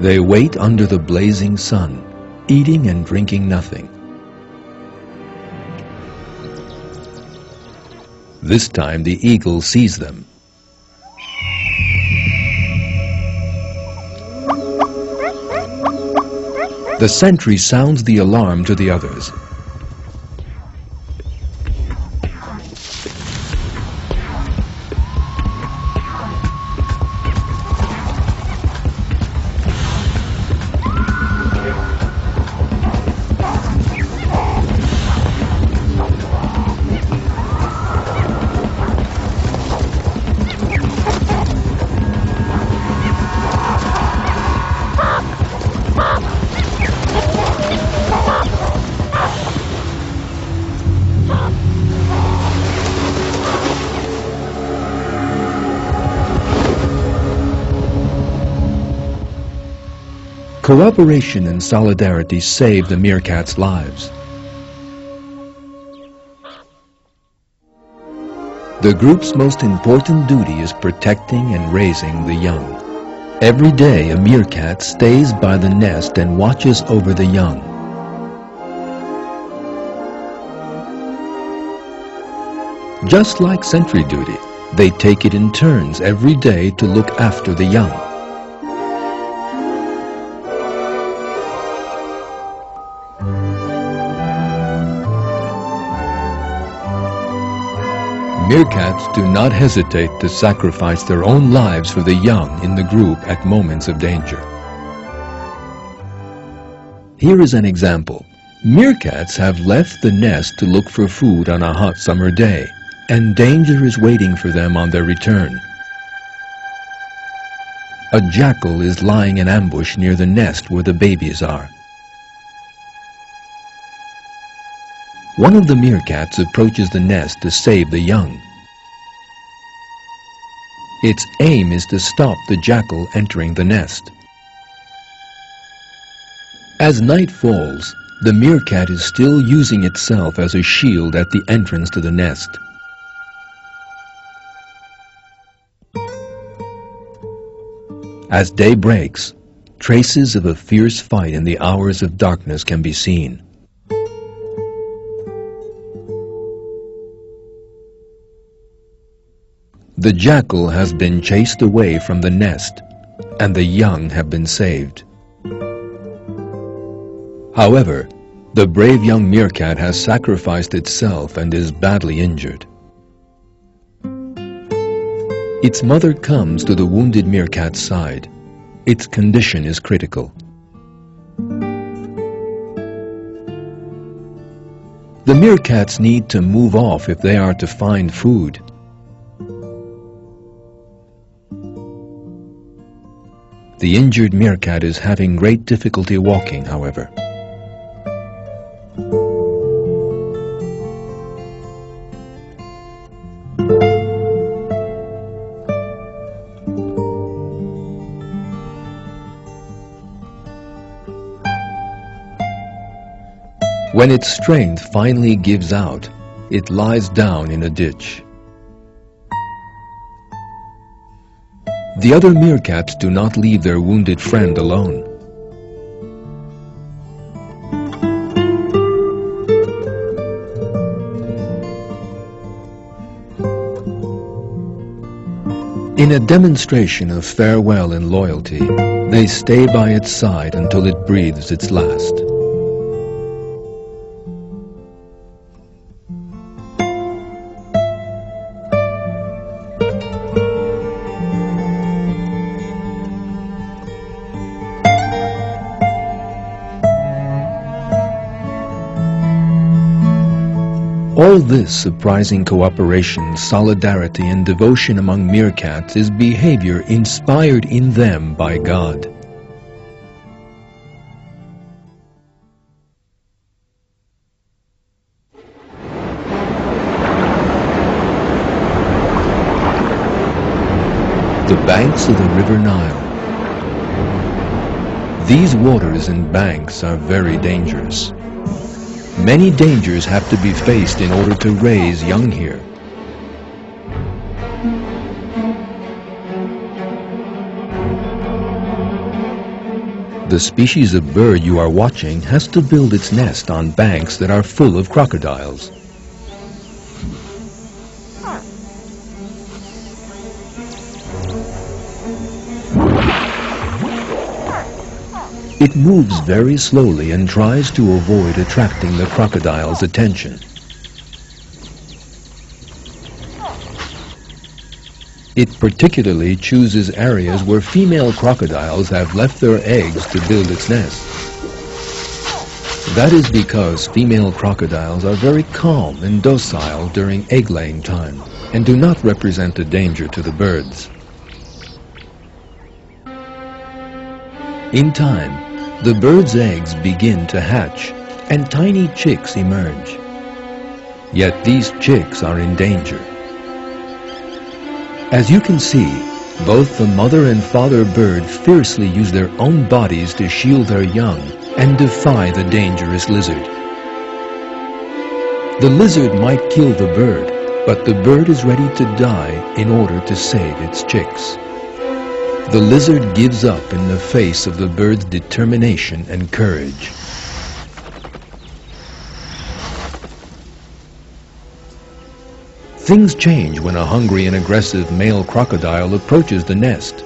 They wait under the blazing sun, eating and drinking nothing. This time the eagle sees them. The sentry sounds the alarm to the others. Cooperation and solidarity save the meerkats' lives. The group's most important duty is protecting and raising the young. Every day a meerkat stays by the nest and watches over the young. Just like sentry duty, they take it in turns every day to look after the young. Meerkats do not hesitate to sacrifice their own lives for the young in the group at moments of danger. Here is an example. Meerkats have left the nest to look for food on a hot summer day, and danger is waiting for them on their return. A jackal is lying in ambush near the nest where the babies are. One of the meerkats approaches the nest to save the young. Its aim is to stop the jackal entering the nest. As night falls, the meerkat is still using itself as a shield at the entrance to the nest. As day breaks, traces of a fierce fight in the hours of darkness can be seen. The jackal has been chased away from the nest, and the young have been saved. However, the brave young meerkat has sacrificed itself and is badly injured. Its mother comes to the wounded meerkat's side. Its condition is critical. The meerkats need to move off if they are to find food. The injured meerkat is having great difficulty walking, however. When its strength finally gives out, it lies down in a ditch. The other meerkats do not leave their wounded friend alone. In a demonstration of farewell and loyalty, they stay by its side until it breathes its last. All this surprising cooperation, solidarity, and devotion among meerkats is behavior inspired in them by God. The banks of the River Nile. These waters and banks are very dangerous. Many dangers have to be faced in order to raise young here. The species of bird you are watching has to build its nest on banks that are full of crocodiles. It moves very slowly and tries to avoid attracting the crocodile's attention. It particularly chooses areas where female crocodiles have left their eggs to build its nest. That is because female crocodiles are very calm and docile during egg-laying time and do not represent a danger to the birds. In time, the bird's eggs begin to hatch and tiny chicks emerge. Yet these chicks are in danger. As you can see, both the mother and father bird fiercely use their own bodies to shield their young and defy the dangerous lizard. The lizard might kill the bird, but the bird is ready to die in order to save its chicks. The lizard gives up in the face of the bird's determination and courage. Things change when a hungry and aggressive male crocodile approaches the nest.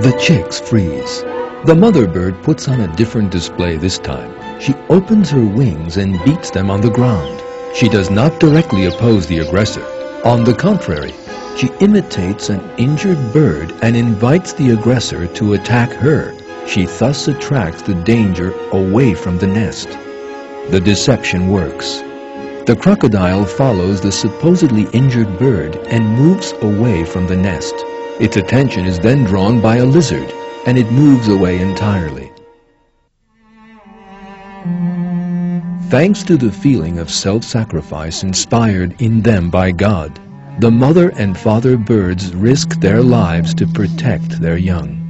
The chicks freeze. The mother bird puts on a different display this time. She opens her wings and beats them on the ground. She does not directly oppose the aggressor. On the contrary, she imitates an injured bird and invites the aggressor to attack her. She thus attracts the danger away from the nest. The deception works. The crocodile follows the supposedly injured bird and moves away from the nest. Its attention is then drawn by a lizard, and it moves away entirely. Thanks to the feeling of self-sacrifice inspired in them by God, the mother and father birds risk their lives to protect their young.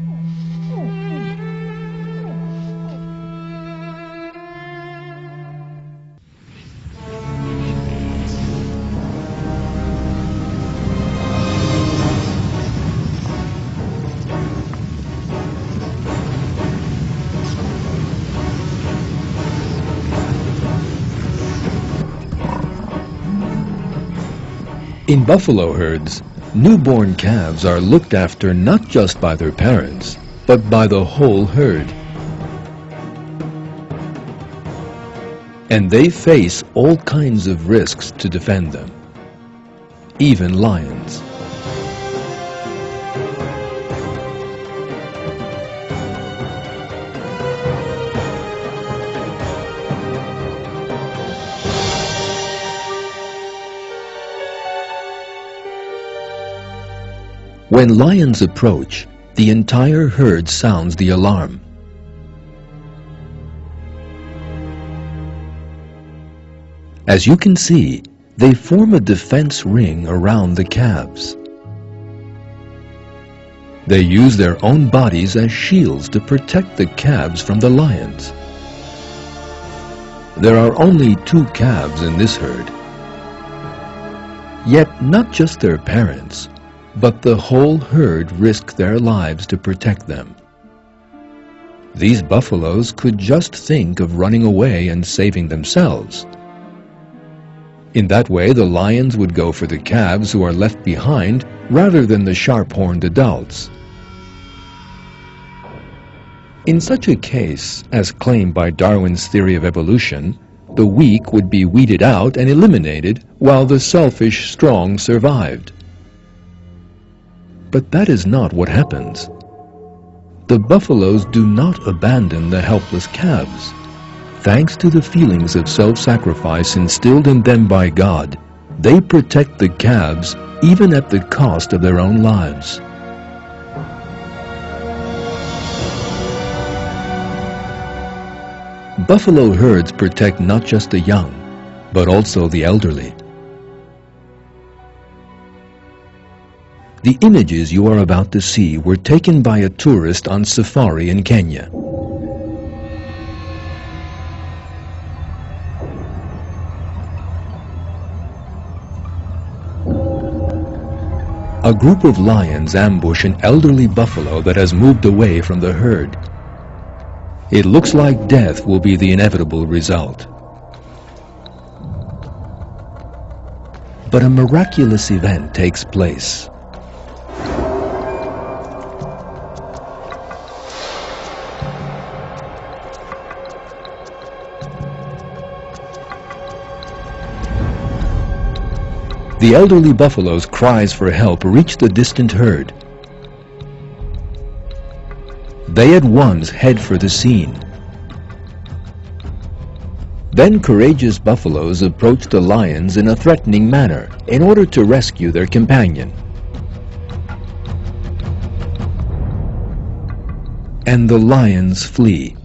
In buffalo herds, newborn calves are looked after not just by their parents, but by the whole herd. And they face all kinds of risks to defend them, even lions. When lions approach, the entire herd sounds the alarm. As you can see, they form a defense ring around the calves. They use their own bodies as shields to protect the calves from the lions. There are only two calves in this herd. Yet not just their parents, but the whole herd risked their lives to protect them. These buffaloes could just think of running away and saving themselves. In that way, the lions would go for the calves who are left behind rather than the sharp-horned adults. In such a case, as claimed by Darwin's theory of evolution, the weak would be weeded out and eliminated while the selfish strong survived. But that is not what happens. The buffaloes do not abandon the helpless calves. Thanks to the feelings of self-sacrifice instilled in them by God, they protect the calves even at the cost of their own lives. Buffalo herds protect not just the young, but also the elderly. The images you are about to see were taken by a tourist on safari in Kenya. A group of lions ambush an elderly buffalo that has moved away from the herd. It looks like death will be the inevitable result. But a miraculous event takes place. The elderly buffalo's cries for help reach the distant herd. They at once head for the scene. Then courageous buffaloes approach the lions in a threatening manner in order to rescue their companion. And the lions flee.